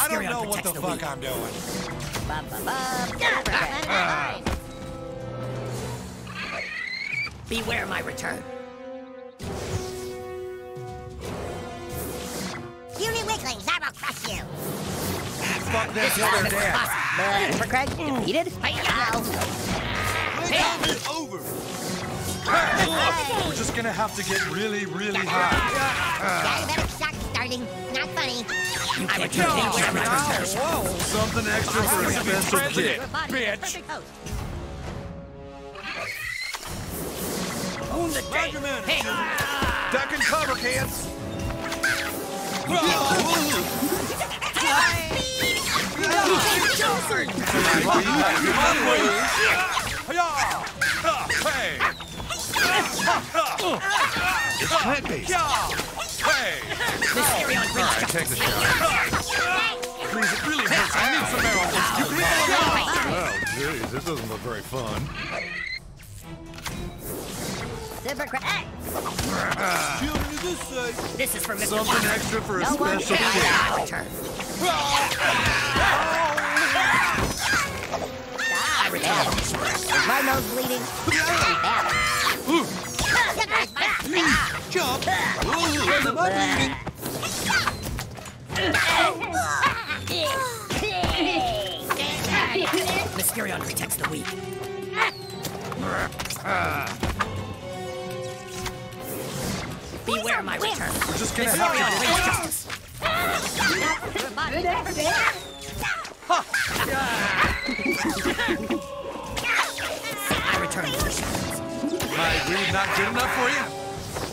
I don't know what the the fuck weak. I'm doing. Bum, bum, bum. Yeah, Beware my return. Puny weaklings, I will crush you. Fuck them This till is they're Mr. dead. Posse. Uh, for Craig, defeated? Hi-yo. Playtime over. We're just gonna have to get really, really high. Diabetic shock starting. Not funny. You can't kill me with my Something extra for a special kid. Bitch. Bitch! Own the day. Hey, Duck and cover, kids! Hey! Hey! Alright, take the shot. Please, it really hurts. I need some arrows. You can Well, geez, this doesn't look very fun. Super Craig. This is for Mr. Something Posse. extra for a special kid. My nose bleeding? Bad. Jump! Mysterion protects the weak. Beware my return. We're just gonna Mysterion have to brings justice. I return to the shadows. My weed not good enough for you?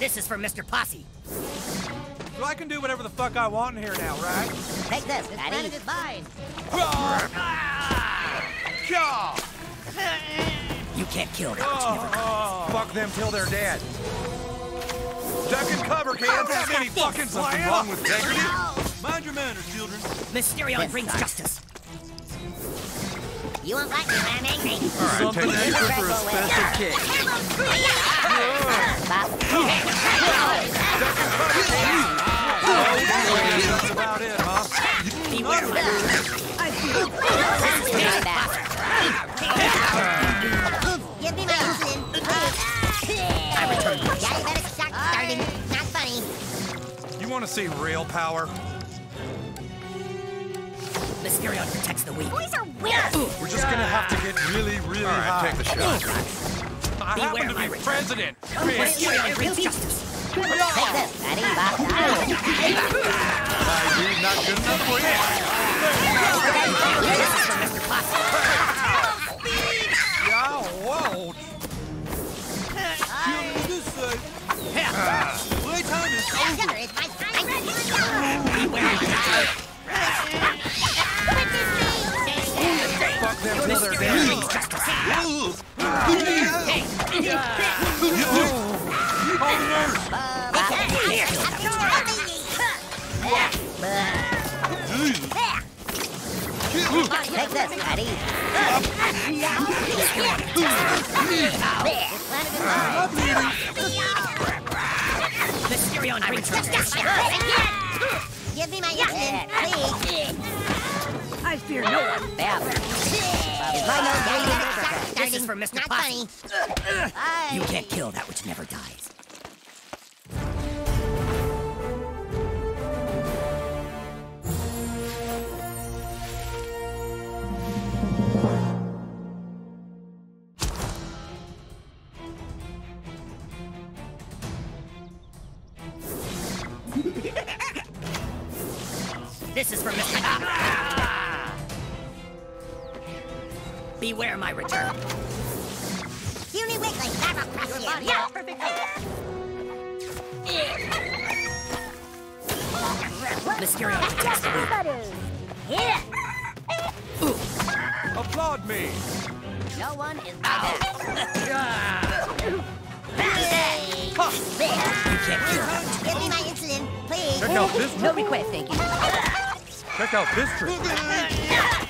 This is for Mr. Posse. So I can do whatever the fuck I want in here now, right? Take this, Patty. is mine. Yeah! You can't kill that which never ah, dies. Ah. Fuck them till they're dead. Duck and cover, kids! Any fucking Something wrong with integrity? Mind your manners, children. Mysterion This brings sucks. justice. You won't like me when I'm angry. Something extra for a special kid. That's about it, huh? Beware my return. Give me my insulin, please. I return to the Diabetic shock starting. Not funny. You want to see real power? Mysterion protects the weak. Boys are weird. We're just gonna have to get really, really high. take the shot. I Beware happen to my be return. president, bitch. Mysterion brings justice. Take this, Patty. Bop, My weed not good enough for you? This is for Mr. Posse. Yeah, whoa. Playtime is Sugar is my friend. Beware brings justice. Take this, Patty. Mysterion brings. Give me my insulin, please. I fear no one. Bam. Is my nose bleeding? This is for Mr. Not funny. You can't kill that which never dies. This is for Mr. Beware my return. Puny weaklings, I will crush you. Yeah, perfect. Mysterion protects the weak. Yeah. Applaud me. No one is my You can't kill that. Give me my insulin, please. Check out this No request, thank you. Check out this trick.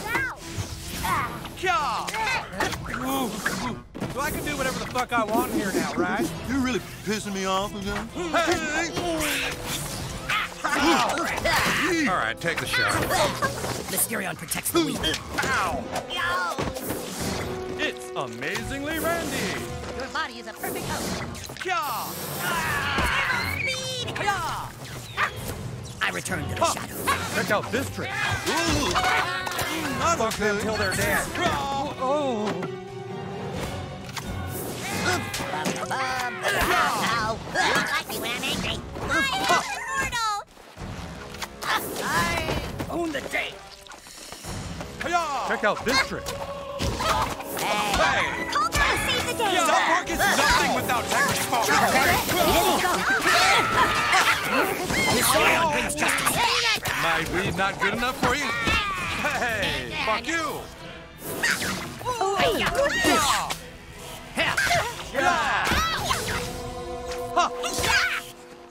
So I can do whatever the fuck I want here now, right? You're really pissing me off again. Hey! All right, take the shot. Mysterion protects the weak. Ow! It's amazingly Randy! Your body is a perfect home. Kya! Speed! I return to the shadows. Check out this trick. Not Fuck them till they're dead. Oh! Ow! I like me when I'm angry. I am immortal! Own the day. Check out this trick. Hey! Cauldron save the day! South Park is nothing without technical. Mysterion brings justice. My weed not good enough for you? Hey! Fuck you!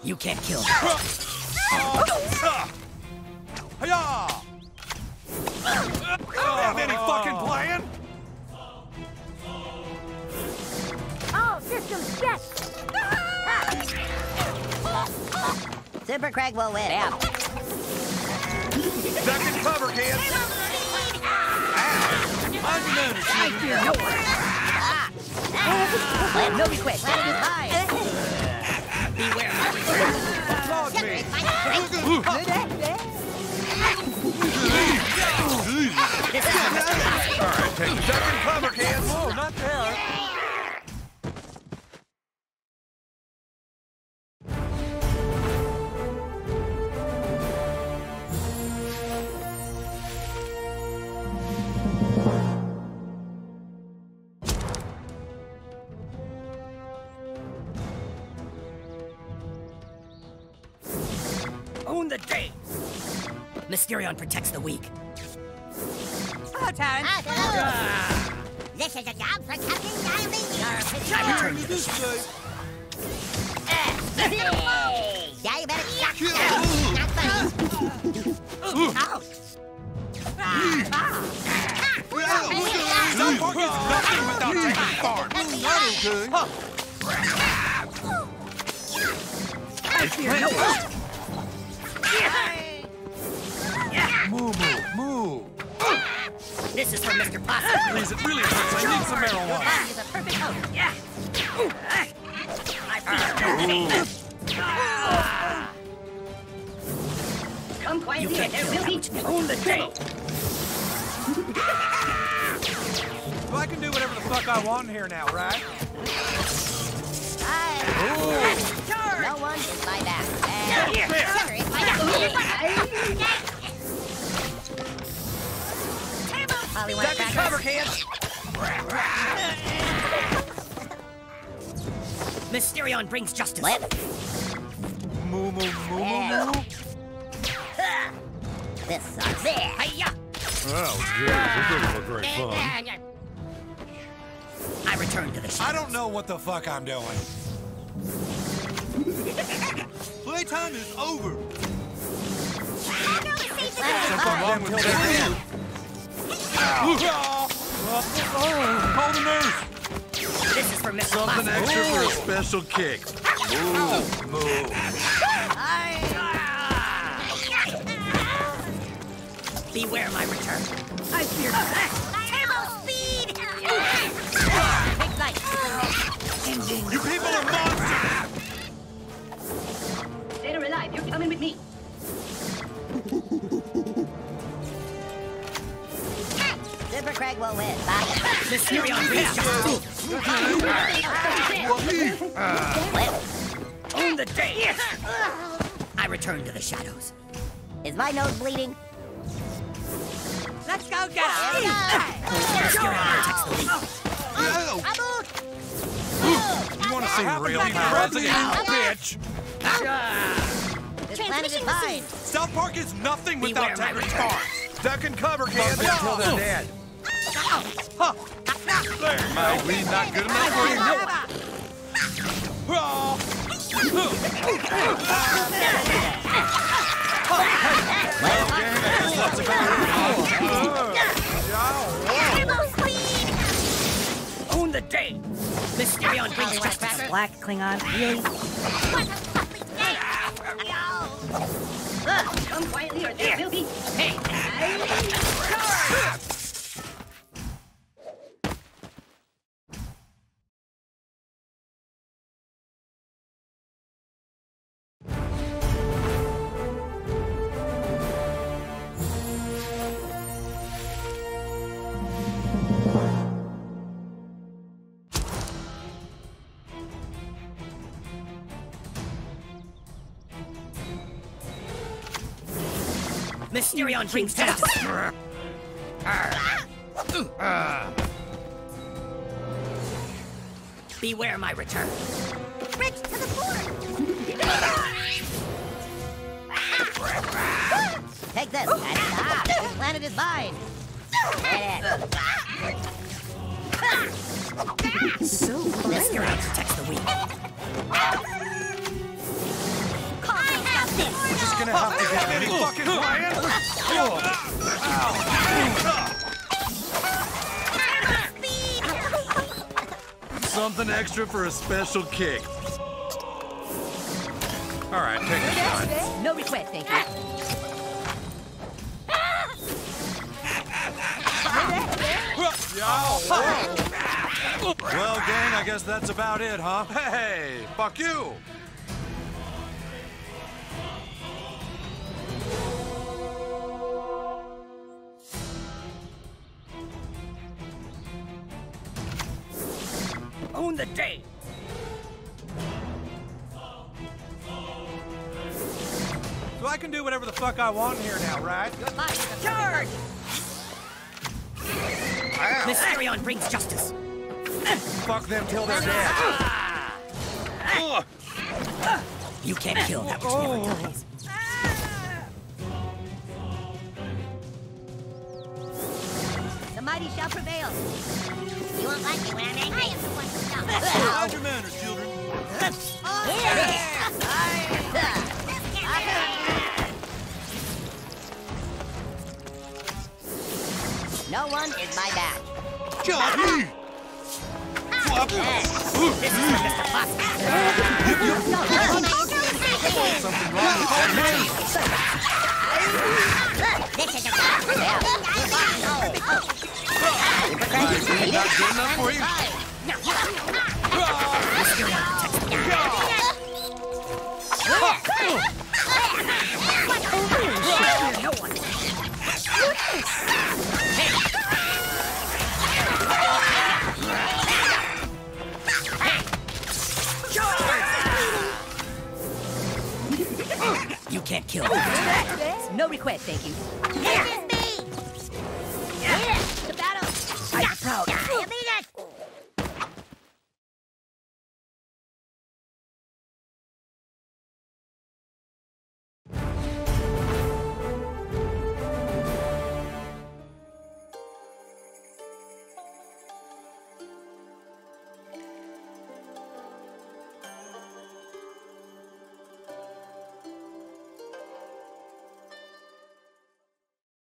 You can't kill. Hiya! Have any fucking plan? Oh, system check! Super Craig will win. Yeah. Duck and cover, kids! Mind your manners, I fear no one. Let no request. Let it high. Beware my return. Dog me! This is for Mr. Posse. All right, take the duck and cover, the day. Mysterion protects the weak. Ah, This is a job for Captain Diamond. I return to. The shadows. Diabetic shock. Not funny. Oh. Ouch. South Park is nothing without technical farm. I fear no one. Moo, moo, moo. This is for Mr. Posse. Please, it really hurts. I need some marijuana. Ah, Body is a perfect home. Yeah. I fear no. Come quietly, you can't there will be own the day. So I can do whatever the fuck I want here now, right? Hi. No one is my back. And Here. Sugar is my back. Holly wants Duck and cover, kids! Mysterion brings justice. Flip. Moo, moo, moo, moo, moo. This sucks. There. Hiya. Oh, geez, this doesn't look very fun. I return to the I don't know what the fuck I'm doing. Playtime is over. Something wrong with that Oh, call the nurse. This is for Mr. Something extra for a special kick. Move, move. Beware my return. I fear Turbo speed! You people are monsters. Dead or alive, you're coming with me. Super Craig will win. Bye. Mysterion brings justice. Own the day. I return to the shadows. Is my nose bleeding? Let's go get There we go. Mysterion protects the weak. Abu! You want to see real real power? president, bitch? This planet is fine. South Park is nothing without my technical return. farm. Duck and cover, kids. Until they're dead. Huh. There, my weed not good enough for you? Well, Turbo speed! Own the day! Mysterion brings justice. Black Klingon, really? What a lovely day! Come quietly or there Mysterion brings justice. Beware my return. To the board! Take this! This planet is mine! It! Mysterion protects the weak. Gonna have to get any fucking quiet. Something extra for a special kick. All right, take a shot. No request, thank you. Well, gang, I guess that's about it, huh? Hey, fuck you. Own the day! So I can do whatever the fuck I want here now, right? Charge! Mysterion brings justice. Fuck them till they're dead. Ah! Ugh. You can't kill that which never oh. dies. Won't like me when I'm angry. I am the one who shall. Mind your manners, children. No one is my match. Johnny! Flop. This is Mr. Fox. Something wrong with that This is a job for them. name? Not